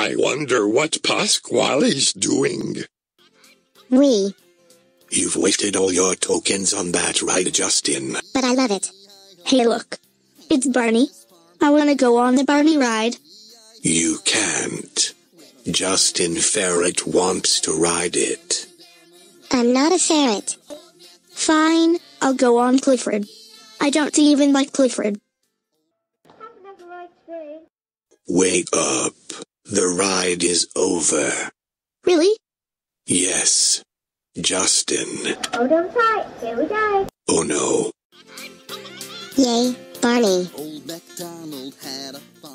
I wonder what Pasqually's doing. We. You've wasted all your tokens on that ride, Justin. But I love it. Hey look. It's Barney. I wanna go on the Barney ride. You can't. Justin Ferret wants to ride it. I'm not a ferret. Fine, I'll go on Clifford. I don't even like Clifford. Wake up. The ride is over. Really? Yes. Justin. Oh, Hold on tight, here we go. Oh no. Yay, Barney. Old MacDonald had a farm.